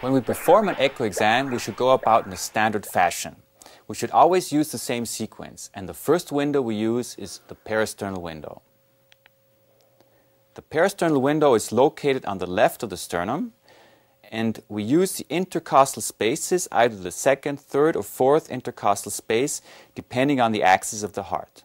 When we perform an echo exam, we should go about in a standard fashion. We should always use the same sequence, and the first window we use is the parasternal window. The parasternal window is located on the left of the sternum, and we use the intercostal spaces, either the second, third, or fourth intercostal space, depending on the axis of the heart.